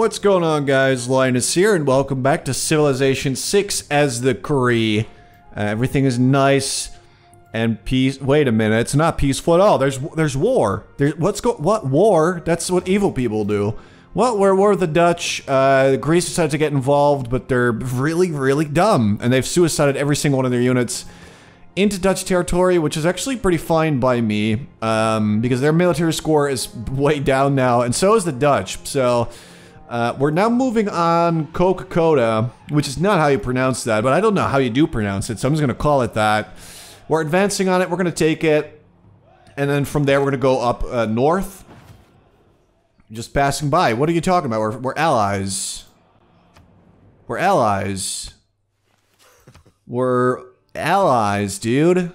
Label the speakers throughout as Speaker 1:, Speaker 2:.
Speaker 1: What's going on guys, Linus here and welcome back to Civilization 6 as the Cree. Uh, everything is nice and peace- wait a minute, it's not peaceful at all, there's there's war. There's, what's go- what war? That's what evil people do. Well, we're, we're the Dutch, uh, Greece decided to get involved, but they're really, really dumb, and they've suicided every single one of their units into Dutch territory, which is actually pretty fine by me, um, because their military score is way down now, and so is the Dutch, so... Uh, we're now moving on Coca-Cola, which is not how you pronounce that, but I don't know how you do pronounce it, so I'm just going to call it that. We're advancing on it, we're going to take it, and then from there we're going to go up uh, north. Just passing by. What are you talking about? We're, we're allies. We're allies. We're allies, dude.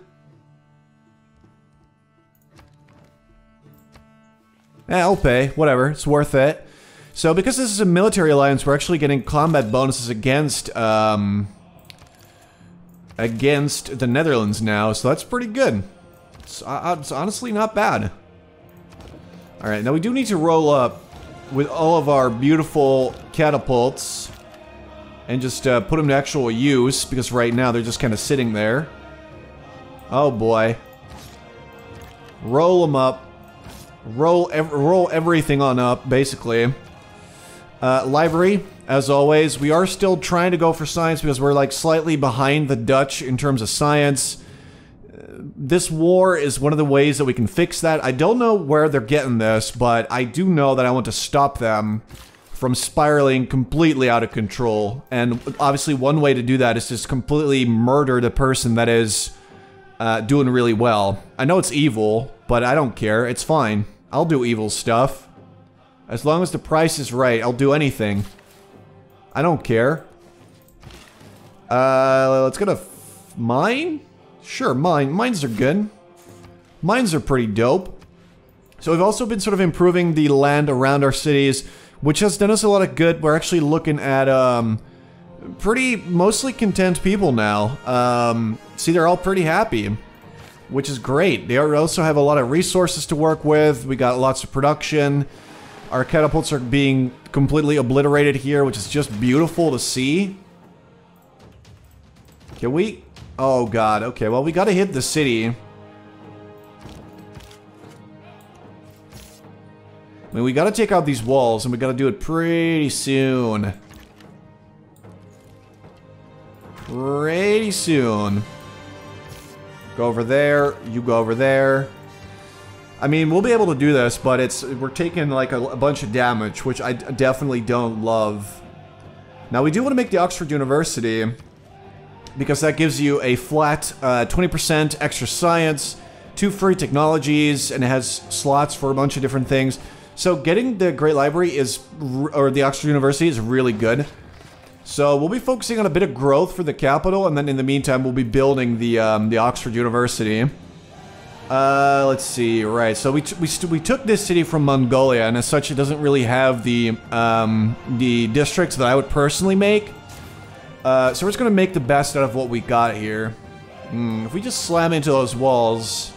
Speaker 1: Eh, I'll pay. Whatever. It's worth it. So because this is a military alliance, we're actually getting combat bonuses against, um, against the Netherlands now, so that's pretty good. It's, uh, it's honestly not bad. Alright, now we do need to roll up with all of our beautiful catapults and just uh, put them to actual use, because right now they're just kind of sitting there. Oh boy. Roll them up. Roll, ev roll everything on up, basically. Uh, library, as always, we are still trying to go for science because we're like slightly behind the Dutch in terms of science. Uh, this war is one of the ways that we can fix that. I don't know where they're getting this, but I do know that I want to stop them from spiraling completely out of control. And obviously one way to do that is just completely murder the person that is uh, doing really well. I know it's evil, but I don't care. It's fine. I'll do evil stuff. As long as the price is right, I'll do anything. I don't care. Uh, let's go to mine? Sure, mine. Mines are good. Mines are pretty dope. So we've also been sort of improving the land around our cities, which has done us a lot of good. We're actually looking at, um, pretty mostly content people now. Um, see, they're all pretty happy, which is great. They also have a lot of resources to work with. We got lots of production. Our catapults are being completely obliterated here, which is just beautiful to see. Can we? Oh god, okay, well we gotta hit the city. I mean, we gotta take out these walls, and we gotta do it pretty soon. Pretty soon. Go over there, you go over there. I mean, we'll be able to do this, but it's we're taking like a, a bunch of damage, which I definitely don't love. Now, we do want to make the Oxford University, because that gives you a flat 20% uh, extra science, two free technologies, and it has slots for a bunch of different things. So getting the Great Library is, or the Oxford University is really good. So we'll be focusing on a bit of growth for the capital, and then in the meantime, we'll be building the um, the Oxford University. Uh, let's see. Right. So we we we took this city from Mongolia, and as such, it doesn't really have the um the districts that I would personally make. Uh, so we're just gonna make the best out of what we got here. Hmm, if we just slam into those walls,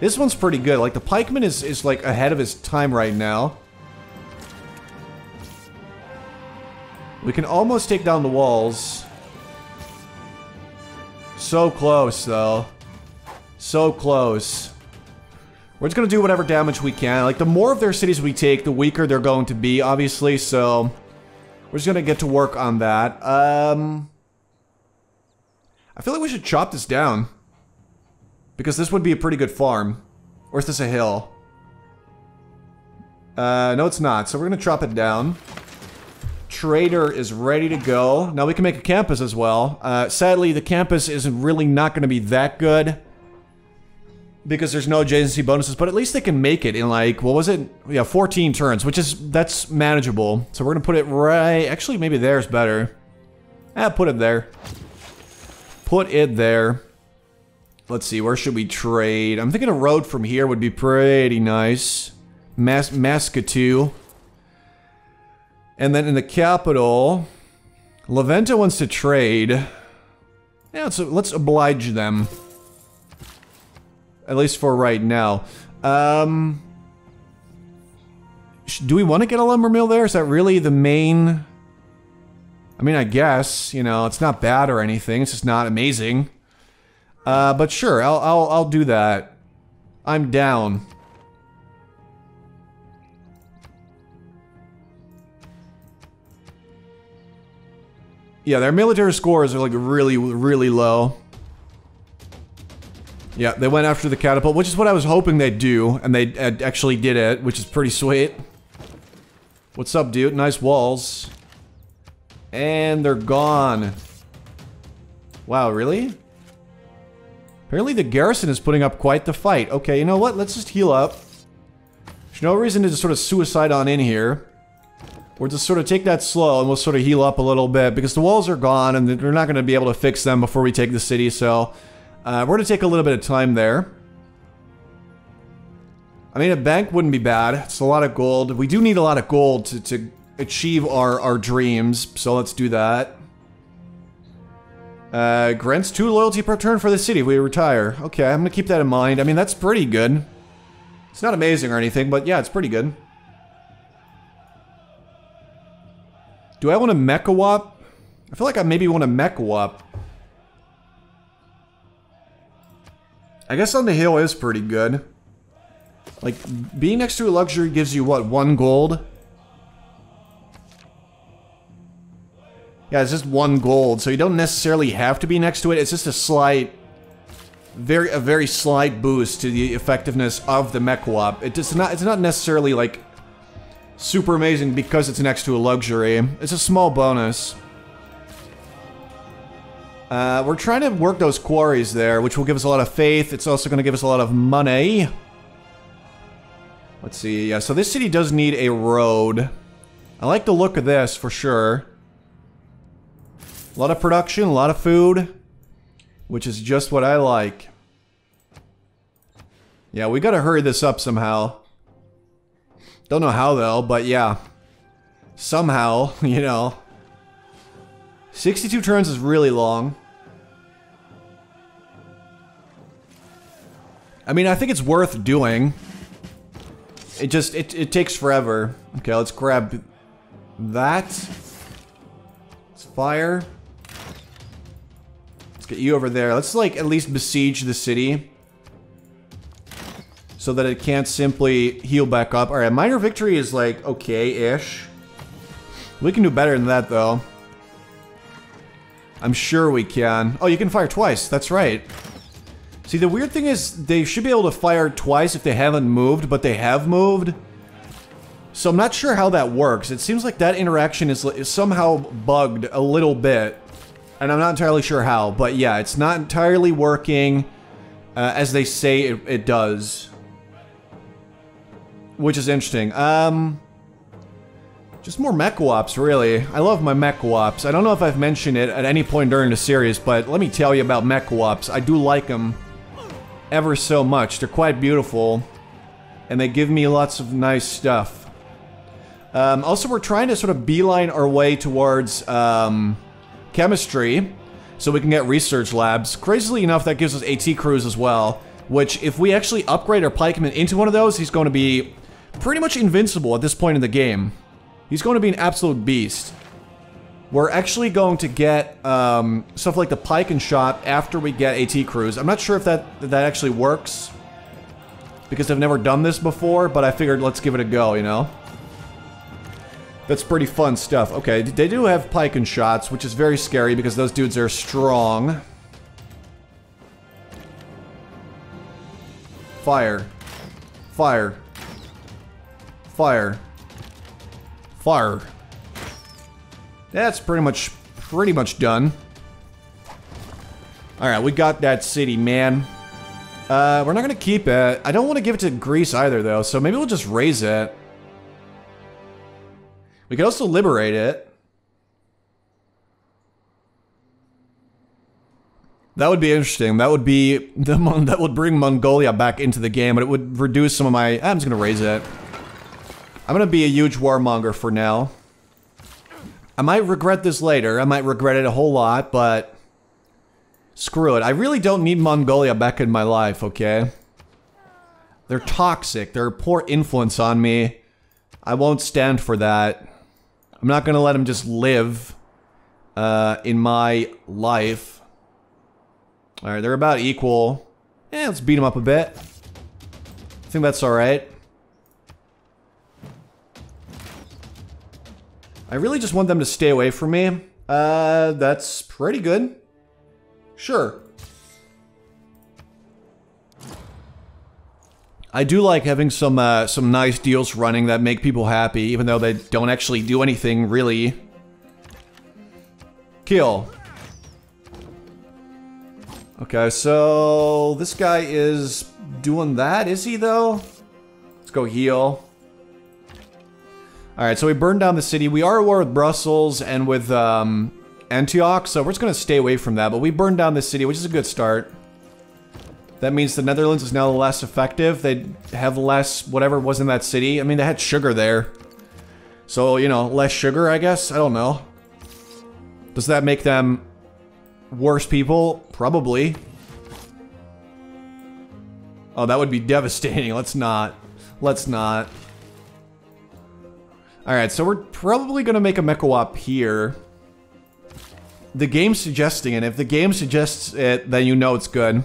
Speaker 1: this one's pretty good. Like the pikeman is is like ahead of his time right now. We can almost take down the walls. So close, though. So close. We're just gonna do whatever damage we can. Like, the more of their cities we take, the weaker they're going to be, obviously, so... We're just gonna get to work on that. Um... I feel like we should chop this down. Because this would be a pretty good farm. Or is this a hill? Uh, no it's not, so we're gonna chop it down. Trader is ready to go. Now we can make a campus as well. Uh, sadly, the campus isn't really not gonna be that good because there's no adjacency bonuses, but at least they can make it in like, what was it? Yeah, 14 turns, which is, that's manageable. So we're gonna put it right, actually maybe there's better. Ah, put it there. Put it there. Let's see, where should we trade? I'm thinking a road from here would be pretty nice. Mas Mascatu. And then in the capital, Leventa wants to trade. Yeah, so let's oblige them. At least for right now. Um, do we want to get a lumber mill there? Is that really the main... I mean, I guess, you know, it's not bad or anything. It's just not amazing. Uh, but sure, I'll, I'll, I'll do that. I'm down. Yeah, their military scores are like really, really low. Yeah, they went after the catapult, which is what I was hoping they'd do, and they uh, actually did it, which is pretty sweet. What's up, dude? Nice walls. And they're gone. Wow, really? Apparently the garrison is putting up quite the fight. Okay, you know what? Let's just heal up. There's no reason to just sort of suicide on in here. We'll just sort of take that slow and we'll sort of heal up a little bit because the walls are gone and they're not going to be able to fix them before we take the city, so uh, we're going to take a little bit of time there. I mean, a bank wouldn't be bad. It's a lot of gold. We do need a lot of gold to, to achieve our, our dreams, so let's do that. Uh, grants two loyalty per turn for the city if we retire. Okay, I'm going to keep that in mind. I mean, that's pretty good. It's not amazing or anything, but yeah, it's pretty good. Do I want to Mekewap? I feel like I maybe want to Mecha I guess on the hill is pretty good. Like, being next to a luxury gives you, what, one gold? Yeah, it's just one gold, so you don't necessarily have to be next to it. It's just a slight, very a very slight boost to the effectiveness of the mekewap. does not it's not necessarily like super amazing because it's next to a luxury. It's a small bonus. Uh, we're trying to work those quarries there, which will give us a lot of faith. It's also going to give us a lot of money. Let's see. Yeah, so this city does need a road. I like the look of this, for sure. A lot of production, a lot of food. Which is just what I like. Yeah, we gotta hurry this up somehow. Don't know how though, but yeah. Somehow, you know. 62 turns is really long. I mean, I think it's worth doing. It just, it, it takes forever. Okay, let's grab that. Let's fire. Let's get you over there. Let's, like, at least besiege the city. So that it can't simply heal back up. Alright, minor victory is, like, okay-ish. We can do better than that, though. I'm sure we can. Oh, you can fire twice. That's right. See, the weird thing is they should be able to fire twice if they haven't moved, but they have moved. So I'm not sure how that works. It seems like that interaction is, is somehow bugged a little bit. And I'm not entirely sure how, but yeah, it's not entirely working uh, as they say it, it does. Which is interesting. Um, just more mekewaps, really. I love my mekewaps. I don't know if I've mentioned it at any point during the series, but let me tell you about mekewaps. I do like them ever so much. They're quite beautiful, and they give me lots of nice stuff. Um, also, we're trying to sort of beeline our way towards um, chemistry, so we can get research labs. Crazily enough, that gives us AT crews as well, which if we actually upgrade our pikeman into one of those, he's going to be pretty much invincible at this point in the game. He's going to be an absolute beast. We're actually going to get um, stuff like the pike and shot after we get AT crews. I'm not sure if that that actually works because I've never done this before, but I figured let's give it a go, you know? That's pretty fun stuff. Okay, they do have pike and shots, which is very scary because those dudes are strong. Fire. Fire. Fire. Fire. That's pretty much, pretty much done. Alright, we got that city, man. Uh, we're not gonna keep it. I don't want to give it to Greece either, though, so maybe we'll just raze it. We could also liberate it. That would be interesting. That would be the that would bring Mongolia back into the game, but it would reduce some of my. I'm just gonna raze it. I'm gonna be a huge warmonger for now. I might regret this later. I might regret it a whole lot, but screw it. I really don't need Mongolia back in my life, okay? They're toxic. They're a poor influence on me. I won't stand for that. I'm not gonna let them just live uh, in my life. Alright, they're about equal. Yeah, let's beat them up a bit. I think that's alright. I really just want them to stay away from me. Uh, that's pretty good. Sure. I do like having some uh, some nice deals running that make people happy, even though they don't actually do anything really. Kill. Okay, so this guy is doing that, is he though? Let's go heal. Alright, so we burned down the city. We are at war with Brussels and with um, Antioch, so we're just going to stay away from that. But we burned down the city, which is a good start. That means the Netherlands is now less effective. They have less whatever was in that city. I mean, they had sugar there. So, you know, less sugar, I guess? I don't know. Does that make them worse people? Probably. Oh, that would be devastating. Let's not. Let's not. Alright, so we're probably going to make a Mekewap here. The game's suggesting it. If the game suggests it, then you know it's good.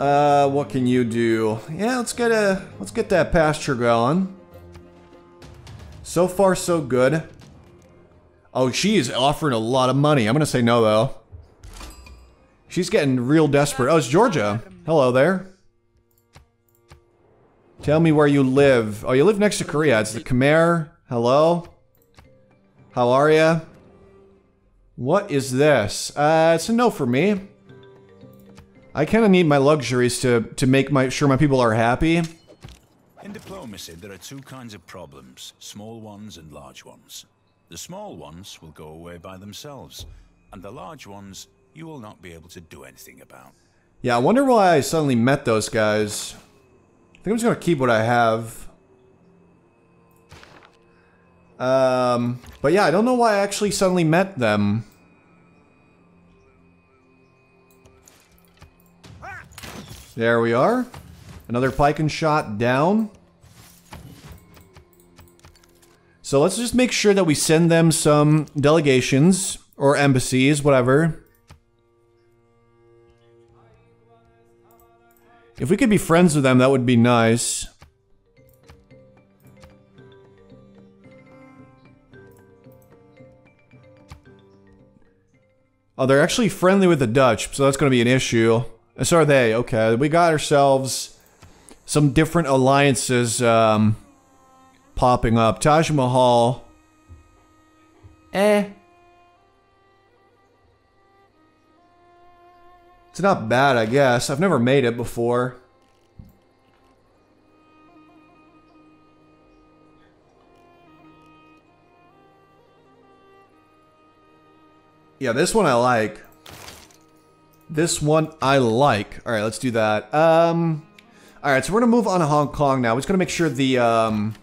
Speaker 1: Uh, what can you do? Yeah, let's get a let's get that pasture going. So far, so good. Oh, she's offering a lot of money. I'm gonna say no though. She's getting real desperate. Oh, it's Georgia. Hello there. Tell me where you live. Oh, you live next to Korea. It's the Khmer. Hello? How are ya? What is this? Uh, it's a no for me. I kind of need my luxuries to, to make my sure my people are happy.
Speaker 2: In diplomacy, there are two kinds of problems, small ones and large ones. The small ones will go away by themselves, and the large ones you will not be able to do anything about.
Speaker 1: Yeah, I wonder why I suddenly met those guys think I'm just gonna keep what I have. Um, but yeah, I don't know why I actually suddenly met them. There we are. Another pike and shot down. So let's just make sure that we send them some delegations or embassies, whatever. If we could be friends with them, that would be nice. Oh, they're actually friendly with the Dutch, so that's going to be an issue. And so are they. Okay, we got ourselves some different alliances um, popping up. Taj Mahal. Eh. It's not bad, I guess. I've never made it before. Yeah, this one I like. This one I like. All right, let's do that. Um, all right, so we're gonna move on to Hong Kong now. We're just gonna make sure the um,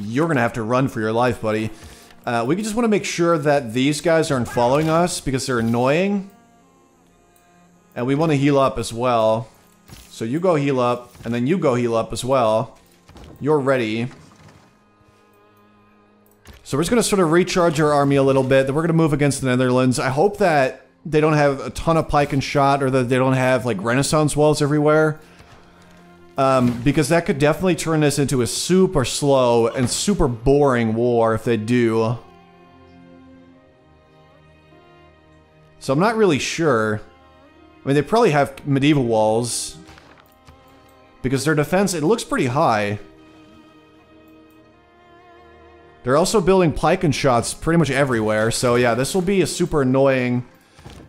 Speaker 1: you're gonna have to run for your life, buddy. Uh, we just want to make sure that these guys aren't following us because they're annoying. And we want to heal up as well. So you go heal up, and then you go heal up as well. You're ready. So we're just going to sort of recharge our army a little bit. Then we're going to move against the Netherlands. I hope that they don't have a ton of pike and shot, or that they don't have, like, renaissance walls everywhere. Um, because that could definitely turn this into a super slow and super boring war if they do. So I'm not really sure. I mean, they probably have medieval walls. Because their defense, it looks pretty high. They're also building pike and shots pretty much everywhere. So yeah, this will be a super annoying,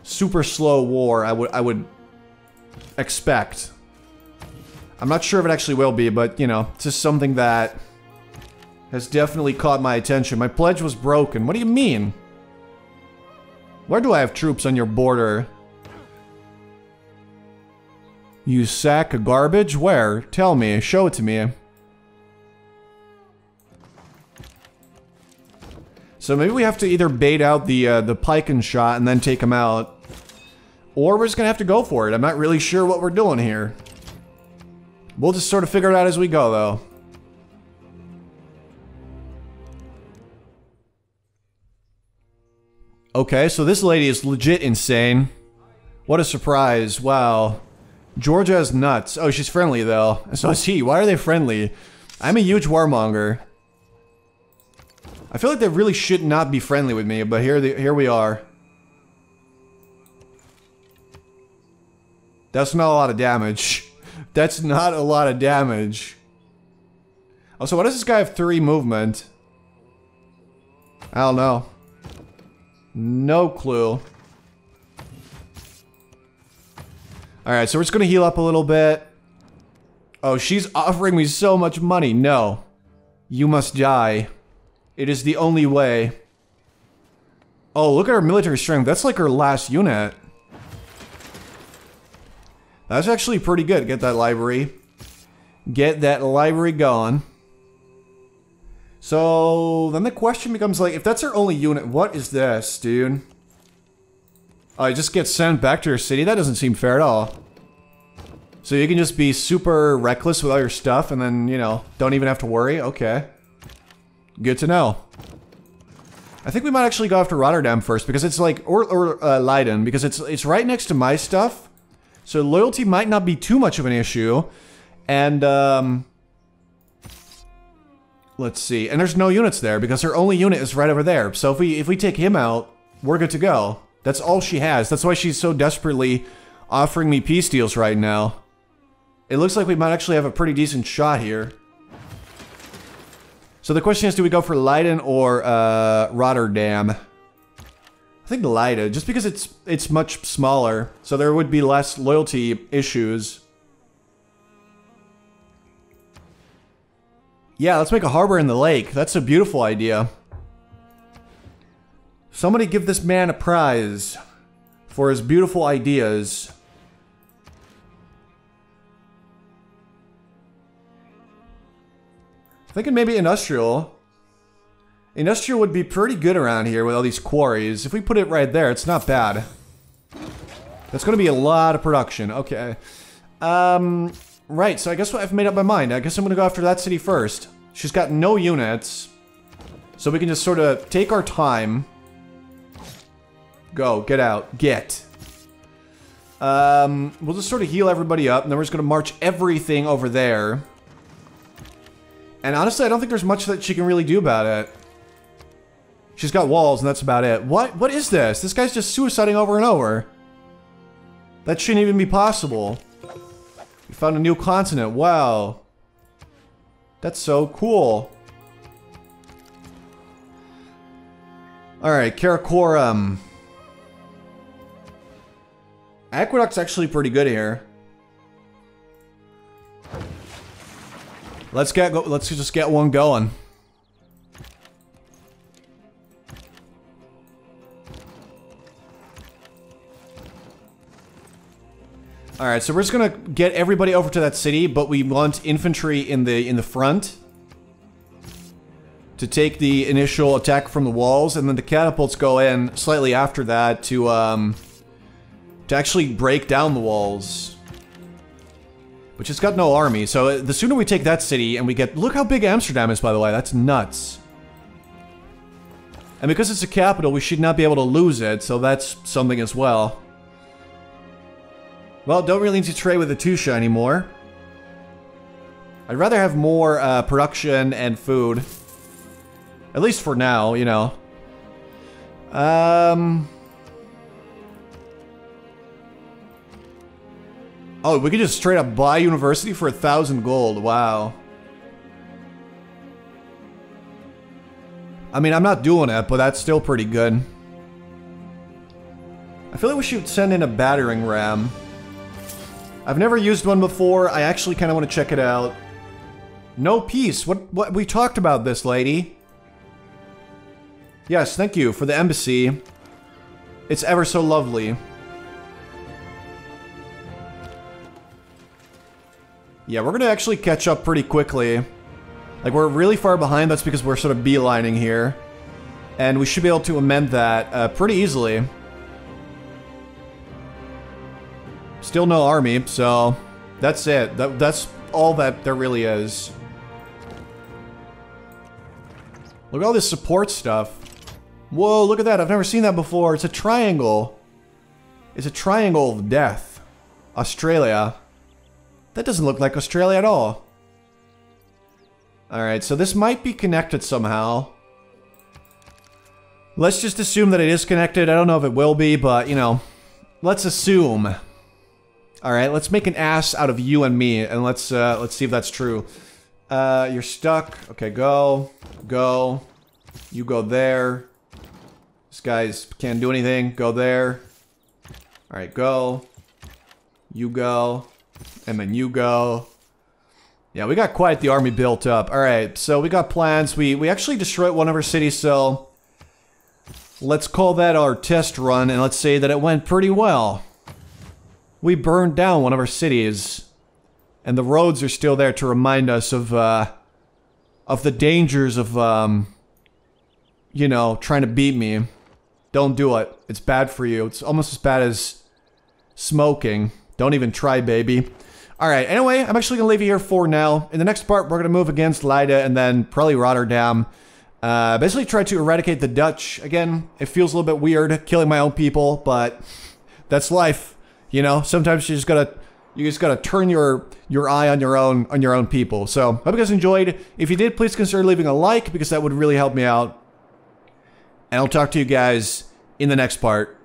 Speaker 1: super slow war, I would I would expect. I'm not sure if it actually will be, but you know, it's just something that has definitely caught my attention. My pledge was broken. What do you mean? Where do I have troops on your border? You sack of garbage? Where? Tell me. Show it to me. So maybe we have to either bait out the uh, the pike and shot and then take him out. Or we're just going to have to go for it. I'm not really sure what we're doing here. We'll just sort of figure it out as we go, though. Okay, so this lady is legit insane. What a surprise. Wow. Georgia is nuts. Oh, she's friendly, though. So is he. Why are they friendly? I'm a huge warmonger. I feel like they really should not be friendly with me, but here, here we are. That's not a lot of damage. That's not a lot of damage. Oh, so why does this guy have three movement? I don't know. No clue. Alright, so we're just gonna heal up a little bit. Oh, she's offering me so much money. No. You must die. It is the only way. Oh, look at her military strength. That's like her last unit. That's actually pretty good. Get that library. Get that library going. So, then the question becomes like, if that's her only unit, what is this, dude? Oh, I just get sent back to your city? That doesn't seem fair at all. So you can just be super reckless with all your stuff and then, you know, don't even have to worry? Okay. Good to know. I think we might actually go after Rotterdam first because it's like, or, or uh, Leiden, because it's, it's right next to my stuff. So loyalty might not be too much of an issue. And, um... Let's see. And there's no units there because her only unit is right over there. So if we if we take him out, we're good to go. That's all she has. That's why she's so desperately offering me peace deals right now. It looks like we might actually have a pretty decent shot here. So the question is, do we go for Leiden or uh, Rotterdam? I think Leiden, just because it's it's much smaller, so there would be less loyalty issues. Yeah, let's make a harbor in the lake. That's a beautiful idea. Somebody give this man a prize for his beautiful ideas. Thinking maybe industrial. Industrial would be pretty good around here with all these quarries. If we put it right there, it's not bad. That's going to be a lot of production. Okay. Um, right, so I guess I've made up my mind. I guess I'm going to go after that city first. She's got no units. So we can just sort of take our time. Go, get out, get. Um, we'll just sort of heal everybody up, and then we're just going to march everything over there. And honestly, I don't think there's much that she can really do about it. She's got walls, and that's about it. What? What is this? This guy's just suiciding over and over. That shouldn't even be possible. We found a new continent. Wow. That's so cool. Alright, Karakorum. Aqueduct's actually pretty good here. Let's get go let's just get one going. All right, so we're just gonna get everybody over to that city, but we want infantry in the in the front to take the initial attack from the walls, and then the catapults go in slightly after that to um to actually break down the walls. Which has got no army, so uh, the sooner we take that city and we get look how big Amsterdam is, by the way. That's nuts. And because it's a capital, we should not be able to lose it, so that's something as well. Well, don't really need to trade with Atusha anymore. I'd rather have more uh, production and food. At least for now, you know. Um... Oh, we could just straight up buy university for a thousand gold. Wow. I mean, I'm not doing it, but that's still pretty good. I feel like we should send in a battering ram. I've never used one before. I actually kind of want to check it out. No peace. What? What? We talked about this, lady. Yes, thank you for the embassy. It's ever so lovely. Yeah, we're gonna actually catch up pretty quickly. Like, we're really far behind, that's because we're sort of beelining here. And we should be able to amend that uh, pretty easily. Still no army, so that's it. That, that's all that there really is. Look at all this support stuff. Whoa, look at that. I've never seen that before. It's a triangle. It's a triangle of death. Australia. That doesn't look like Australia at all. Alright, so this might be connected somehow. Let's just assume that it is connected. I don't know if it will be, but, you know, let's assume. Alright, let's make an ass out of you and me, and let's, uh, let's see if that's true. Uh, you're stuck. Okay, go. Go. You go there. This guy's can't do anything. Go there. Alright, go. You go. And then you go. Yeah, we got quite the army built up. Alright, so we got plans. We we actually destroyed one of our cities, so let's call that our test run, and let's say that it went pretty well. We burned down one of our cities, and the roads are still there to remind us of uh, of the dangers of um, you know, trying to beat me. Don't do it. It's bad for you. It's almost as bad as smoking. Don't even try, baby. All right, anyway, I'm actually going to leave you here for now. In the next part, we're going to move against Leiden and then probably Rotterdam. Uh, basically try to eradicate the Dutch. Again, it feels a little bit weird killing my own people, but that's life. You know, sometimes you just gotta you just gotta turn your your eye on your own on your own people. So hope you guys enjoyed. If you did, please consider leaving a like because that would really help me out. And I'll talk to you guys in the next part.